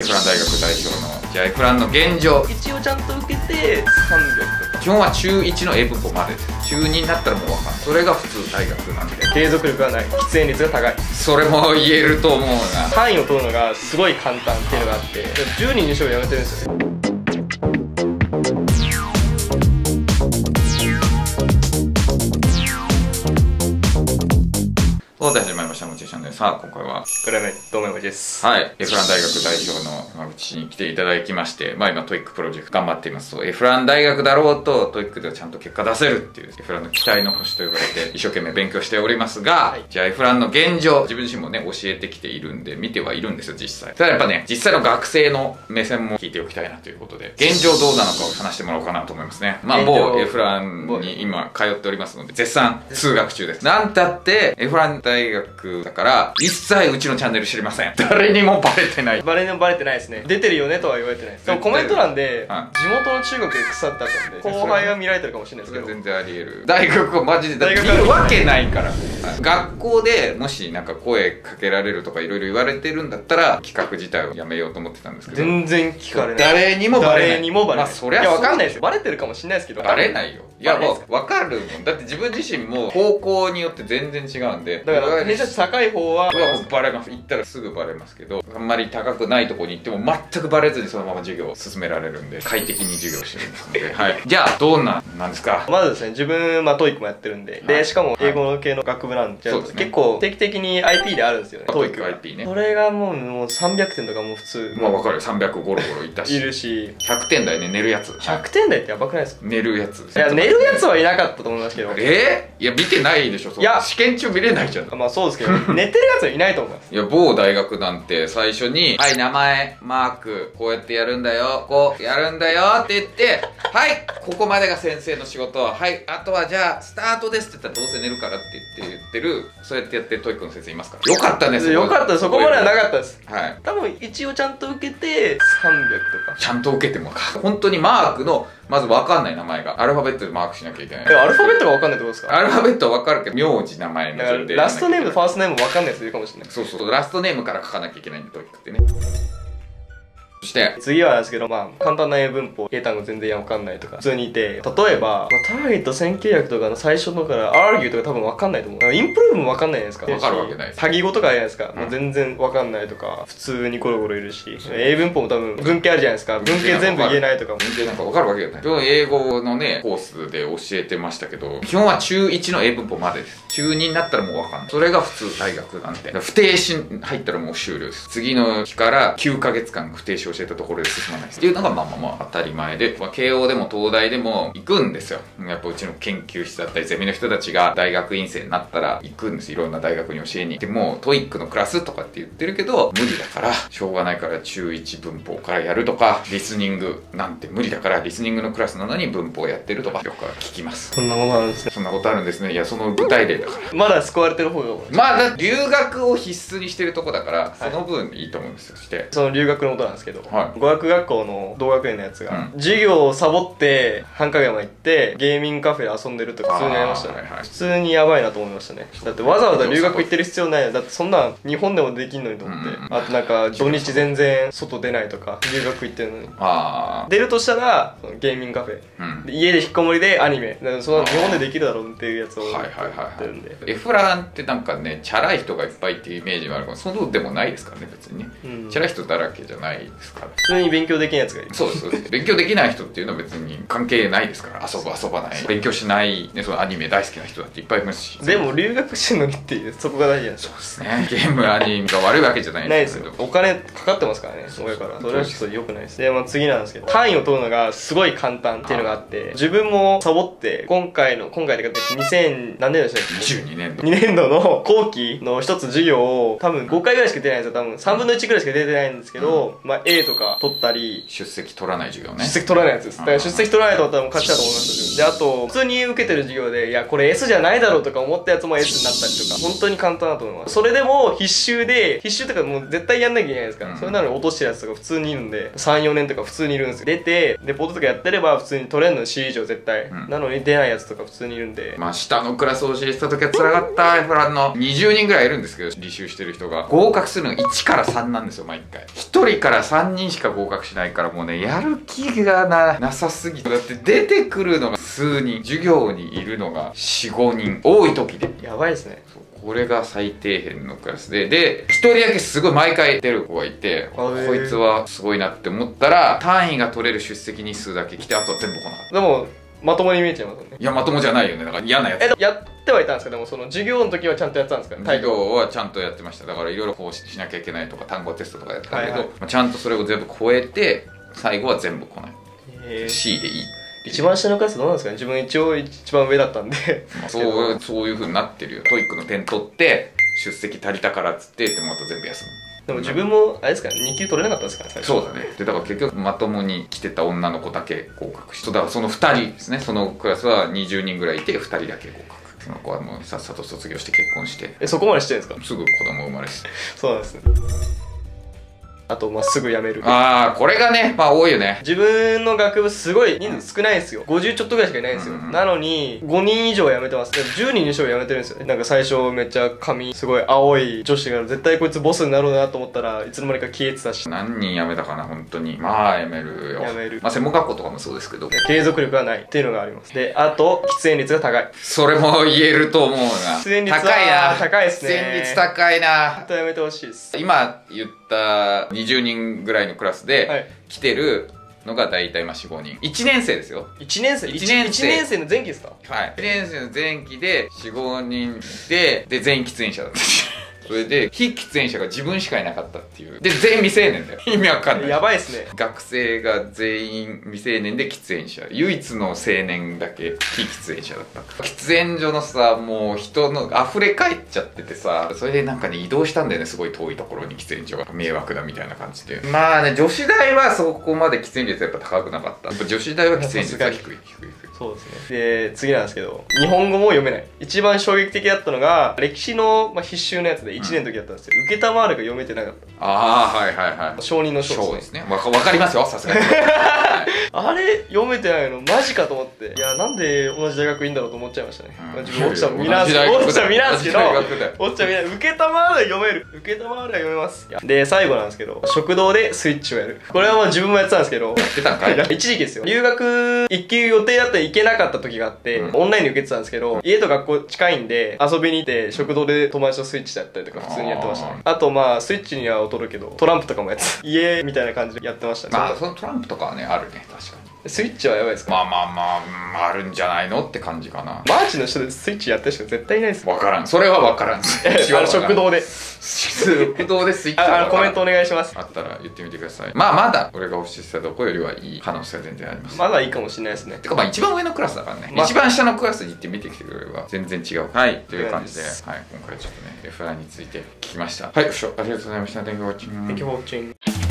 エフラン大学代表のじゃあエフランの現状。一応ちゃんと受けて300とか基本は中1の英文法まで。です中2になったらもう分かんない。それが普通大学なんで。継続力がない。喫煙率が高いそれも言えると思うな。単位を取るのがすごい簡単っていうのがあって10人にしようやめてるんですよさあ今回はこれはねどうも山口ですはい。 Fラン大学代表の山口に来ていただきまして、まあ今 TOEICプロジェクト頑張っていますと、 Fラン大学だろうと TOEIC ではちゃんと結果出せるっていう、 Fランの期待の星と呼ばれて一生懸命勉強しておりますが、はいじゃあ Fランの現状、自分自身もね、教えてきているんで、見てはいるんですよ、実際。ただやっぱね、実際の学生の目線も聞いておきたいなということで、現状どうなのかを話してもらおうかなと思いますね。まあ某 Fランに今通っておりますので、絶賛通学中です。なんたって、 Fラン大学だから、一切うちのチャンネル知りません。誰にもバレてない。バレバレてないですね。出てるよねとは言われてない。ですでもコメント欄では地元の中学で腐ったんで後輩は見られてるかもしれないですけど。全然あり得る。大学をマジで大学るわけないから。学校でもしなんか声かけられるとかいろいろ言われてるんだったら企画自体をやめようと思ってたんですけど。全然聞かれない。誰にもバレない。誰にもバレない、まあそりゃいやわかんないいですよ。バレてるかもしれないですけど。バレないよ。いやもう分かるもん。だって自分自身も高校によって全然違うんで。だから偏差値高い方ははバレます。行ったらすぐバレますけどあんまり高くないところに行っても全くバレずにそのまま授業を進められるんで快適に授業してるんですので、はい、じゃあどんななんですか？まずですね自分まあ TOEIC もやってるんで、はい。でしかも英語系の学部なんで、結構定期的に IP であるんですよね。TOEIC が IP ね。それがもうもう300点とかもう普通。まあ分かる。よ300ゴロゴロいったし。いるし。100点台ね寝るやつ。100点台ってやばくないですか？寝るやつ。いや寝るやつはいなかったと思いますけど。え？ー、いや見てないでしょいや。試験中見れないじゃん。まあそうですけど寝てるやつはいないと思いますいや某大学なんて最初に「はい名前マークこうやってやるんだよこうやるんだよ」って言って「はいここまでが先生の仕事はいあとはじゃあスタートです」って言ったらどうせ寝るからって言って言ってるそうやってやってる TOEICの先生いますから。よかったねよかったそこまではなかったです。はい。多分一応ちゃんと受けて300とか。ちゃんと受けても本当にマークのまず分かんない名前が。アルファベットでマークしなきゃいけない。えアルファベットが分かんないってことですか？アルファベットは分かるけど名字名前の順でラストネームとファーストネーム分かんないやついるかもしれない。そうそう。ラストネームから書かなきゃいけないんで TOEICってねそして次はですけど、まあ、簡単な英文法、英単語全然わかんないとか、普通にいて、例えば、まあ、ターゲット1900とかの最初のから、 argue とか多分わかんないと思う。 improve もわかんないじゃないですか。わかるわけないです多義語とかあるじゃないですか。うん全然わかんないとか、普通にゴロゴロいるし、英文法も多分文型あるじゃないですか。文型全部言えないとかも。文型なんか分かるわけがない英語のねコースで教えてましたけど基本は中1の英文法までです中2になったらもう分かんない。それが普通大学なんで不定詞入ったらもう終了です。次の日から9ヶ月間不定詞教えたところで進まないです。っていうのがまあまあまあ当たり前で、まあ、慶応でも東大でも行くんですよ。やっぱうちの研究室だったりゼミの人たちが大学院生になったら行くんです。いろんな大学に教えに。でも TOEICのクラスとかって言ってるけど無理だからしょうがないから中1文法からやるとかリスニングなんて無理だからリスニングのクラスなのに文法やってるとかよく聞きます。そんなものあるんですね。そんなことあるんですね。いやその具体例だまだ救われてる方が多い。まあだ留学を必須にしてるとこだからその分いいと思うんですよして。その留学のことなんですけど、はい。語学学校の同学年のやつが、うん。授業をサボって繁華街まで行ってゲーミングカフェで遊んでるとか普通にありましたね、はいはい。普通にやばいなと思いましたね。だってわざわざ留学行ってる必要ない。だってそんなん日本でもできんのにと思って、うん。うんあとなんか土日全然外出ないとか留学行ってるのに。あ出るとしたらゲーミングカフェ。あうん。で家で引っこもりでアニメ。その日本でできるだろうっていうやつをやはいはいはい。ってるんで、エフランってなんかねチャラい人がいっぱいっていうイメージがあるからそうでもないですからね別にね、うん。チャラい人だらけじゃないですから。普通に勉強できないやつがいる。そうですそうです。勉強できない人っていうのは別に関係ないですから。遊ぶ遊ばない。勉強しない、ね、そのアニメ大好きな人だっていっぱいいますし。でも留学してるのにっていうそこが大事なんですよ。そうですね。ゲームアニメが悪いわけじゃないないでけどですすよ。お金かかってますからね親から。それはちょっと良くないです。で、まあ、次なんですけど単位を取るのがすごい簡単っていうのがあって自分もサボって今回の今回でか2000何年でしたっけ？22年度。2年度の後期の一つ授業を多分5回ぐらいしか出てないんですよ。多分3分の1ぐらいしか出てないんですけど、まあ A とか取ったり。出席取らない授業ね。出席取らないやつです。だから出席取らないと思ったらもう勝ちだと思いましたであと普通に受けてる授業でいやこれ S じゃないだろうとか思ったやつも S になったりとか本当に簡単だと思います。それでも必修で必修とかもう絶対やんなきゃいけないですから、うん。それなのに落としてるやつとか普通にいるんで34年とか普通にいるんですよ。出てレポートとかやってれば普通に取れるの C 以上絶対、うん。なのに出ないやつとか普通にいるんで、まあ下のクラスを教えてたった時は辛かった F ランの20人ぐらいいるんですけど履修してる人が。合格するのが1から3なんですよ毎回。1人から3人しか合格しないからもうねやる気がななさすぎて。だって出てくるのが数人。授業にいるのが45人。多い時で。やばいですね。これが最底辺のクラスで。で1人だけすごい毎回出る子がいてこいつはすごいなって思ったら単位が取れる出席日数だけ来てあとは全部来なかった。でもまともに見えちゃいますよね。いやまともじゃないよね。だから嫌なやつ。えやってはいたんですかでもその授業の時はちゃんとやってたんですか授業はちゃんとやってましただからいろいろこうしなきゃいけないとか単語テストとかやったけど、はいはい。まあちゃんとそれを全部超えて最後は全部来ない。C でいい。一番下のクラスどうなんですかね？自分一応一番上だったんで。まあそうそういうふうになってるよ。 TOEICの点取って出席足りたからっつってでまた全部休むでも自分もあれですかね2級取れなかったですから最初。そうだね。でだから結局まともに来てた女の子だけ合格してだからその2人ですね。そのクラスは20人ぐらいいて2人だけ合格。その子はもうさっさと卒業して結婚して。えそこまでしてるんですか？すぐ子供生まれてそうなんですねあとまあすぐ辞める。ああこれがねまあ多いよね。自分の学部すごい人数少ないんですよ。50ちょっとぐらいしかいないんですよ、うん。なのに5人以上辞めてます。でも10人以上辞めてるんですよね。なんか最初めっちゃ髪すごい青い女子が絶対こいつボスになろうなと思ったらいつの間にか消えてたし。何人辞めたかな本当に。まあ辞めるよ。辞める。まあ専門学校とかもそうですけど。継続力がない。っていうのがあります。であと喫煙率が高い。それも言えると思うな。喫煙率は高いな。高いですね。喫煙率高いな。やめてほしいです。今言った20人ぐらいのクラスはでい。来てるのが大体まあ45人。1年生ですよ。1年生？一年生。1年生の前期ですか？はい。1年生の前期で45人でで全員喫煙者だったそれで非喫煙者が自分しかいなかったっていう。で全員未成年だよ。意味わかんない。やばいですね。学生が全員未成年で喫煙者。唯一の青年だけ非喫煙者だった。喫煙所のさもう人の溢れ返っちゃっててさそれでなんかね移動したんだよねすごい遠いところに喫煙所が。迷惑だみたいな感じで。まあね女子大はそこまで喫煙率やっぱ高くなかった。やっぱ女子大は喫煙率は低い低い低いそうですね。で次なんですけど日本語も読めない。一番衝撃的だったのが歴史の、まあ、必修のやつで1年の時だったんですよ、受けたまわるが読めてなかっああはいはいはいた承認の章そうですね。わかわかりますよさすがに、はい。あれ読めてないのマジかと思って。いやなんで同じ大学いいんだろうと思っちゃいましたね、まあ自分落ちた身なんですけど落ちた身なんですけど落ちた身なん受けたまわるが読める。受けたまわるが読めます。いやで最後なんですけど食堂でスイッチをやる。これはもう自分もやってたんですけど出たんかい。一時期ですよ。留学一級予定だったら行けなかった時があって、うん。オンラインで受けてたんですけど家と学校近いんで遊びに行って食堂で友達とスイッチだったりとか普通にやってましたね。あとまあスイッチには劣るけどトランプとかもやってた。家みたいな感じでやってましたね、まあそのトランプとかはねあるね確かにスイッチはやばいですか、まあまあまあうんあるんじゃないのって感じかな。マーチの人でスイッチやってる人絶対いないですよわからん。それはわからん。あの食堂で。食堂でスイッチああのコメントおね願いします。あったら言ってみてください。まあまだ俺が推してたとこよりはいい可能性は全然あります。まだいいかもしれないですね。てかまあ一番上のクラスだからね、まあ。一番下のクラスに行って見てきてくれれば全然違うはい。という感じで、了はい、今回ちょっとね F1 について聞きました。はい。ありがとうございました。Thank you for watching Thank you for watching